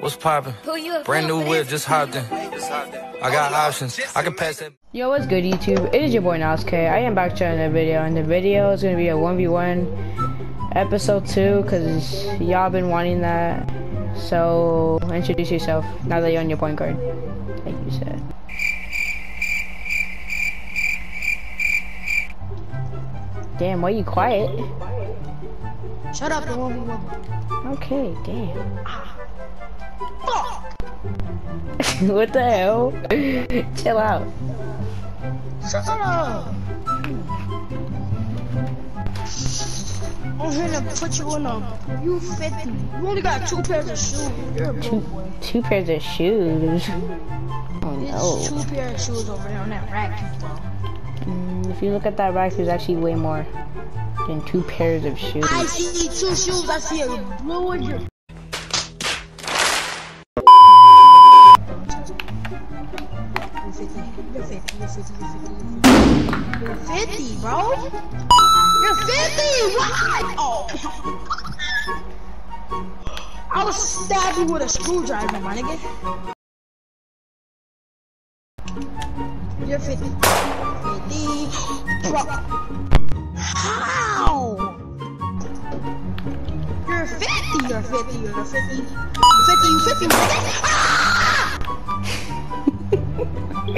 What's poppin'? Brand new whip, just hopped in. I got options. I can pass that. Yo, what's good YouTube? It is your boy Nosuke. K. I am back to another video, and the video is gonna be a 1v1 episode 2, cause y'all been wanting that. So, introduce yourself now that you're on your point guard. Like you said. Damn, why you quiet? Shut up, it won't be one. Okay, damn. what the hell? Chill out. Shut up. I'm gonna put you in a. You 50. You only got two pairs of shoes. You're a broke. Two pairs of shoes. Oh There's no. two pairs of shoes over there on that rack. Mm, if you look at that rack, there's actually way more than two pairs of shoes. I see two shoes. I see a blue and 50. You're 50. You're 50. You're 50. You're 50. You're 50, bro. You're 50. Why? Oh. I would stab you with a screwdriver, my nigga. You're 50. 50. Bro. How? You're 50. You're 50. You're 50. 50. You 50. nigga. Ah!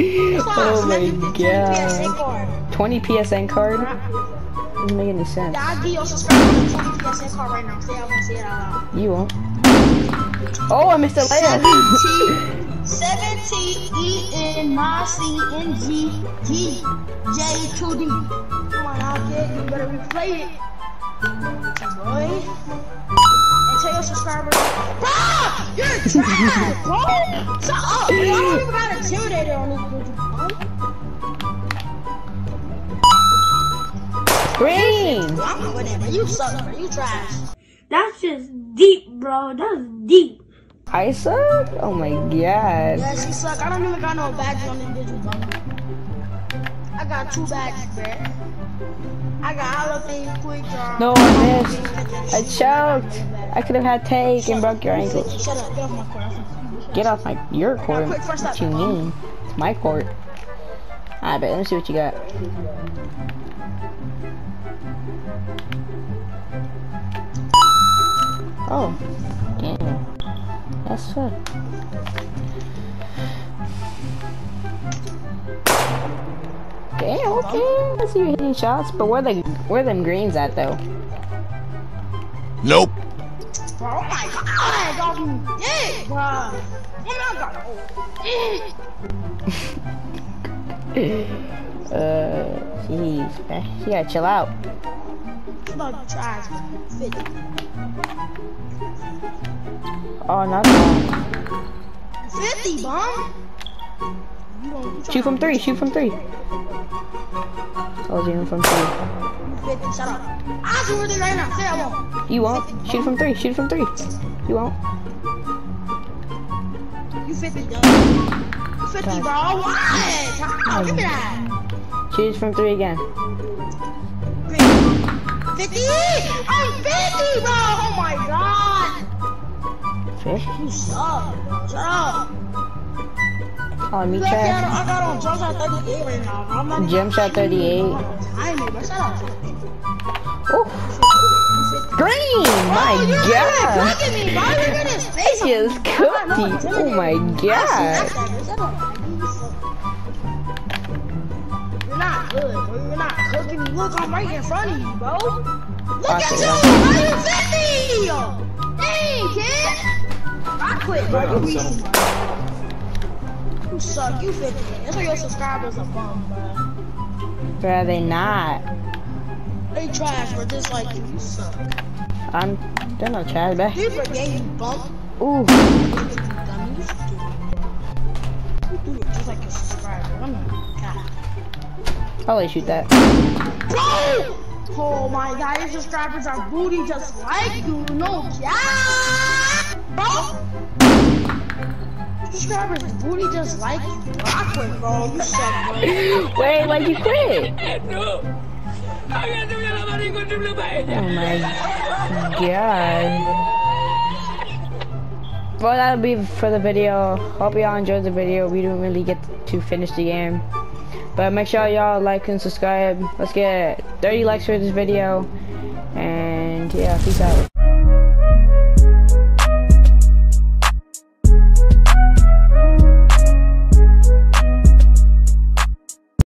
Oh my god. 20 PSN card? Doesn't make any sense. Yeah, I'll give your subscribers a 20 PSN card right now. Say I want to say it out loud. You won't. Oh, I missed a layup. 17 E N M C N G G J 2D. Come on, I'll get you better replay it. Boy. And tell your subscribers. Bro! You're trash, bro! Shut up! Bro. I don't even got intimidator on this bitch, Green! I'm not with it, bro. You suck, bro. You trash. That's just deep, bro. That's deep. I suck? Oh my god. Yeah, she suck. I don't even got no badges on this bitch. I got two badges, bro. I got of Fame quick draw. No, I missed. I choked. I could have had take and broke your ankle. Shut up. Get off my court. Get off my your court. quick, first What you mean? It's my court. I bet. Let me see what you got. Oh, damn. That's good. Damn. Okay. I see you hitting shots, but where the where them greens at though? Nope. Bro, oh my god, dog, you dick, bro. Oh my god, oh. Uh, jeez, man. You gotta chill out. About to. Oh, not 50, bomb. Shoot from three. Shoot from three. Oh, shooting from three. 50, shut up. I'll it right now. Say I won't. You won't. Shoot from three. Shoot from three. You won't. You 50, done. 50, bro. What? How? Give me that. Shoot from three again. 50. I'm 50, bro. Oh my god. Fish. You suck. Shut up. Oh, me You. I got on jump shot 38 right now, bro. I'm not even- Jump shot 38. Time bro. Shut up. Oh, green. My Oh, you're god. Look at me, bro. Look at his face. He just cooked you. Oh my god. You're not good, bro. You're not cooking me. Look, I'm right in front of you, bro. Look I at see you, bro. You 50. Dang, kid. I quit, bro. You. Suck. You 50. That's why your subscribers are bum, bro. Bro, they not. They trash, bro. Just like you. You suck. I'm. They're not trash, bruh. You forget you bump. Ooh. You do it just like your subscriber. I'm not. God. I'll let you shoot that. Bro! Oh my god, your subscribers are booty just like you. No, yeah! Bro! Subscribers is booty just like you. Bro. Bro. You suck, bro. Wait, why'd you quit? No. Oh my god. well, that'll be for the video. Hope y'all enjoyed the video. We didn't really get to finish the game. But make sure y'all like and subscribe. Let's get 30 likes for this video. And yeah, peace out.